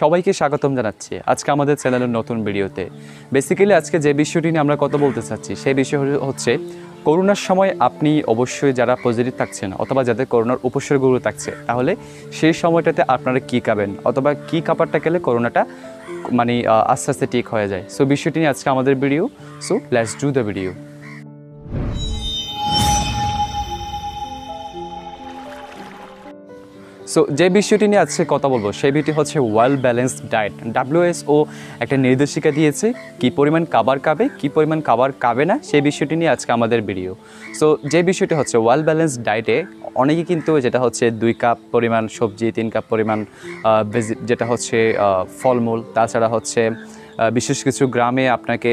সবাইকে স্বাগতম জানাচ্ছি আজকে আমাদের চ্যানেলের নতুন ভিডিওতে। বেসিক্যালি আজকে যে বিষয়টি নিয়ে আমরা কথা বলতে চাচ্ছি, সেই বিষয় হচ্ছে, করোনার সময় আপনি অবশ্যই যারা পজিটিভ থাকছেন, অথবা যাদের করোনার উপসর্গগুলো থাকছে, তাহলে সেই সময়টাতে আপনারা কী খাবেন? অথবা কী খাবারটা খেলে করোনাটা মানে আস্তে আস্তে ঠিক হয়ে যায়? সো বিষয়টি নিয়ে আজকে আমাদের video so let's do the video so যে বিষয়টি নিয়ে আজকে কথা বলব, সেই বিষয়টি হচ্ছে ওয়েল ব্যালেন্সড ডায়েট ডাব্লিউএসও একটা নির্দেশিকা দিয়েছে, কি পরিমাণ খাবার খাবে, কি পরিমাণ খাবার খাবে না, সেই বিষয়টি নিয়ে আজকে আমাদের ভিডিও সো যে বিষয়টি হচ্ছে ওয়েল ব্যালেন্সড ডায়েটে অনেকে কিন্তু যেটা হচ্ছে দুই কাপ পরিমাণ সবজি, তিন কাপ পরিমাণ যেটা হচ্ছে ফলমূল, তাছাড়া হচ্ছে বিশেষ কিছু গ্রামে আপনাকে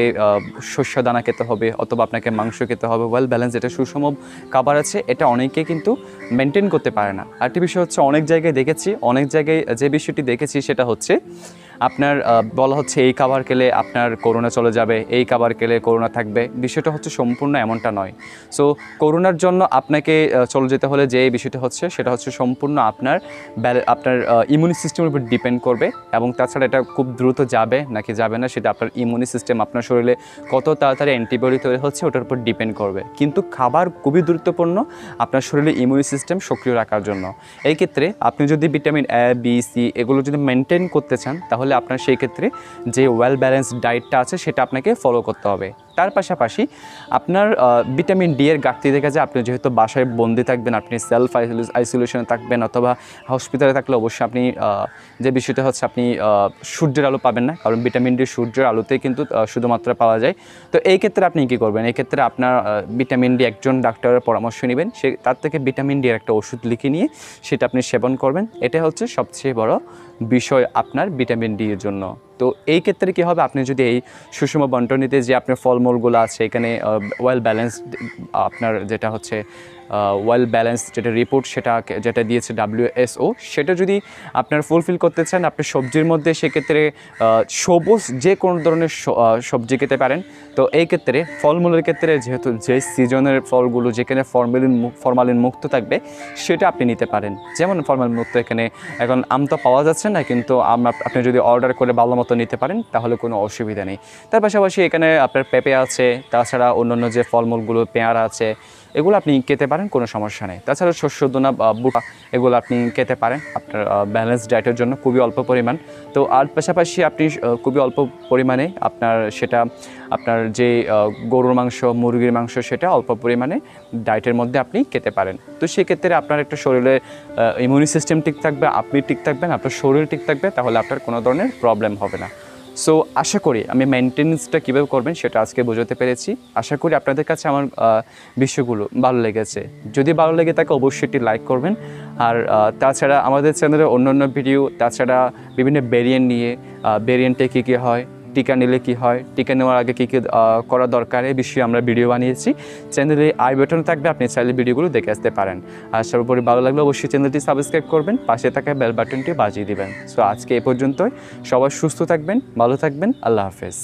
শস্য দানা খেতে হবে অথবা আপনাকে মাংস খেতে হবে। ওয়েল ব্যালেন্স এটা সুষম খাবার আছে। এটা অনেকে কিন্তু মেনটেন করতে পারে না। আরেকটি বিষয় হচ্ছে, অনেক জায়গায় দেখেছি, অনেক জায়গায় যে বিষয়টি দেখেছি, সেটা হচ্ছে আপনার বলা হচ্ছে এই খাবার খেলে আপনার করোনা চলে যাবে, এই খাবার খেলে করোনা থাকবে। বিষয়টা হচ্ছে সম্পূর্ণ এমনটা নয়। সো করোনার জন্য আপনাকে চলে যেতে হলে যে বিষয়টা হচ্ছে, সেটা হচ্ছে সম্পূর্ণ আপনার আপনার ইমিউনি সিস্টেমের উপর ডিপেন্ড করবে এবং তাছাড়া এটা খুব দ্রুত যাবে নাকি যাবে না, সেটা আপনার ইমিউনি সিস্টেম আপনার শরীরে কত তাড়াতাড়ি অ্যান্টিবডি তৈরি হচ্ছে, ওটার উপর ডিপেন্ড করবে। কিন্তু খাবার খুবই গুরুত্বপূর্ণ আপনার শরীরে ইমিউনি সিস্টেম সক্রিয় রাখার জন্য। এই ক্ষেত্রে আপনি যদি ভিটামিন এ বি সি এগুলো যদি মেনটেন করতে চান, তাহলে আপনার সেই ক্ষেত্রে যে ওয়েল ব্যালেন্সড ডায়েটটা আছে সেটা আপনাকে ফলো করতে হবে। তার পাশাপাশি আপনার ভিটামিন ডি এর ঘাটতি দেখা যায়, আপনি যেহেতু বাসায় বন্দি থাকবেন, আপনি সেলফ আইসোলেশনে থাকবেন অথবা হসপিটালে থাকলে অবশ্যই আপনি যে বিষয়টা হচ্ছে আপনি সূর্যের আলো পাবেন না, কারণ ভিটামিন ডি সূর্যের আলোতেই কিন্তু শুধুমাত্র পাওয়া যায়। তো এই ক্ষেত্রে আপনি কী করবেন? এই ক্ষেত্রে আপনার ভিটামিন ডি একজন ডাক্তারের পরামর্শ নেবেন, সে, তার থেকে ভিটামিন ডি এর একটা ওষুধ লিখে নিয়ে সেটা আপনি সেবন করবেন। এটা হচ্ছে সবচেয়ে বড় বিষয় আপনার ভিটামিন ডি এর জন্য। তো এই ক্ষেত্রে কী হবে? আপনি যদি এই সুষম বন্টনীতে যে আপনার ফলমূলগুলো আছে, এখানে ওয়েল ব্যালেন্সড আপনার যেটা হচ্ছে ওয়েল ব্যালেন্স যেটা রিপোর্ট সেটা যেটা দিয়েছে ডাব্লিউএসও সেটা যদি আপনার ফুলফিল করতে চান, আপনি সবজির মধ্যে সেক্ষেত্রে সবুজ যে কোনো ধরনের সবজি খেতে পারেন। তো এই ক্ষেত্রে ফলমূলের ক্ষেত্রে যেহেতু যে সিজনের ফলগুলো যেখানে ফর্মালিন ফরমালিন মুক্ত থাকবে, সেটা আপনি নিতে পারেন। যেমন ফরমালিন মুক্ত এখানে এখন আম তো পাওয়া যাচ্ছে না, কিন্তু আম আপনি যদি অর্ডার করে ভালো মতো নিতে পারেন, তাহলে কোনো অসুবিধা নেই। তার পাশাপাশি এখানে আপনার পেঁপে আছে, তাছাড়া অন্যান্য যে ফলমূলগুলো, পেয়ারা আছে এগুলো আপনি খেতে পারেন, কোনো সমস্যা নেই। তাছাড়া শস্য দানা বা বুটা, এগুলো আপনি খেতে পারেন। আপনার ব্যালেন্স ডায়েটের জন্য খুবই অল্প পরিমাণ। তো আর পাশাপাশি আপনি খুবই অল্প পরিমাণে আপনার সেটা, আপনার যে গরুর মাংস, মুরগির মাংস, সেটা অল্প পরিমাণে ডায়েটের মধ্যে আপনি খেতে পারেন। তো সেক্ষেত্রে আপনার একটা শরীরে ইমিউনি সিস্টেম ঠিক থাকবে, আপনি ঠিক থাকবেন, আপনার শরীর ঠিক থাকবে, তাহলে আপনার কোনো ধরনের প্রবলেম হবে না। সো আশা করি আমি মেনটেন্যান্সটা কীভাবে করবেন সেটা আজকে বোঝাতে পেরেছি। আশা করি আপনাদের কাছে আমার বিষয়গুলো ভালো লেগেছে। যদি ভালো লেগে থাকে অবশ্যই এটি লাইক করবেন। আর তাছাড়া আমাদের চ্যানেলে অন্য ভিডিও তাছাড়া বিভিন্ন ভেরিয়েন্ট নিয়ে ভেরিয়েন্টে কী কী হয় টিকা নিলে কি হয়? টিকা নেওয়ার আগে কী কী করা দরকার এই বিষয়ে আমরা ভিডিও বানিয়েছি। চ্যানেলে আই বাটন থাকবে, আপনি চাইলে ভিডিওগুলো দেখে আসতে পারেন। আর সর্বোপরি ভালো লাগলে অবশ্যই চ্যানেলটি সাবস্ক্রাইব করবেন, পাশে থাকা বেল বাটনটি বাজিয়ে দেবেন। সো আজকে এ পর্যন্তই। সবাই সুস্থ থাকবেন, ভালো থাকবেন, আল্লাহ হাফেজ।